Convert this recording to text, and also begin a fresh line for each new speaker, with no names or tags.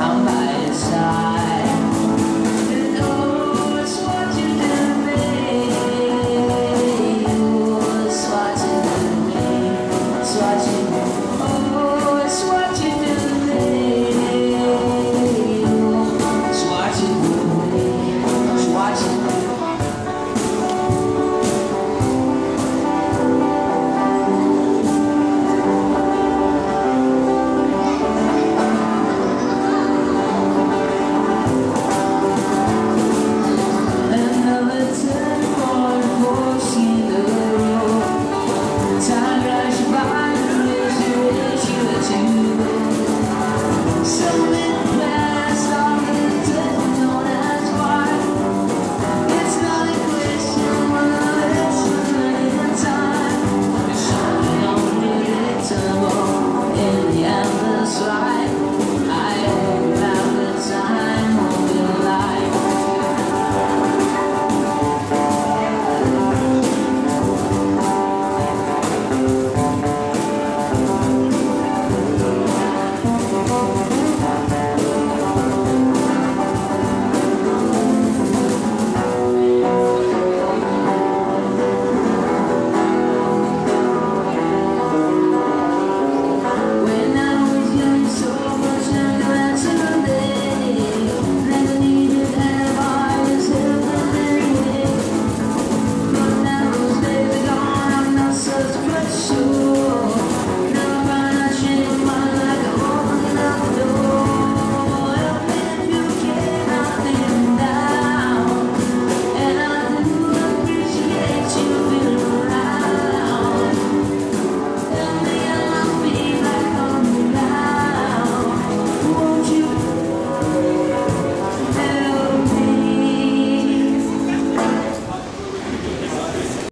I'm by your side.